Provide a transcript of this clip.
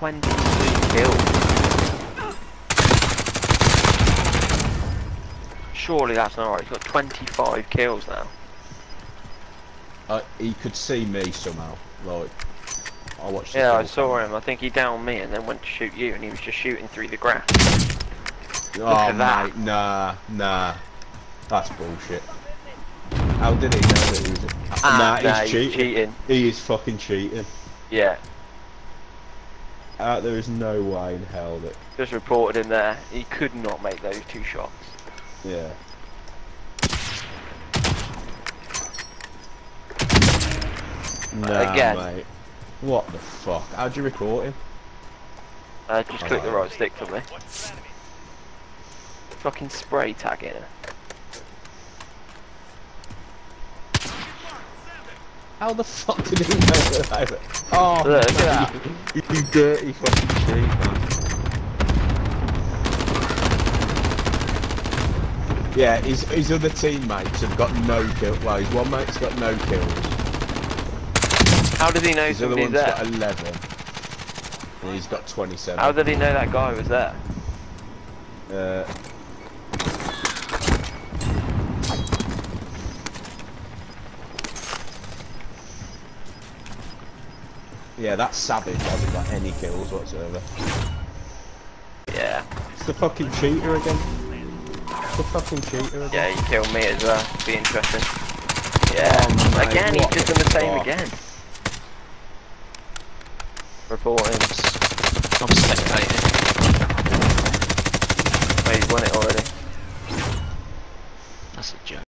23 kills. Surely that's not right. He's got 25 kills now. Uh, he could see me somehow. Like, I watched. Yeah, I saw cam. him. I think he downed me and then went to shoot you, and he was just shooting through the grass. Oh at that. mate, nah, nah, that's bullshit. How did he know that he was? Ah, nah, nah, he's he's cheating. cheating. He is fucking cheating. Yeah, Uh, there is no way in hell that. just reported in there. He could not make those two shots. Yeah. Nah, Again. mate. What the fuck? How'd you record him? Uh, just click the Oh. right stick for me. Fucking spray tagging her. How the fuck did he know that? I was- Oh, Look, look at mate, You, you dirty fucking cheat, man. Yeah, his, his other teammates have got no kill. Well, his one mate's got no kills. How did he know His other somebody's one's there? got 11. And he's got 27. How did he know that guy was there? Uh, yeah, that savage hasn't got any kills whatsoever. Yeah. It's the fucking cheater again. It's the fucking cheater again. Yeah, he killed me as well. Be interesting. Yeah. Oh, mate, again, he's what just the done the same fuck? again. Reporting. I'm spectating. Oh, he's won it already. That's a joke.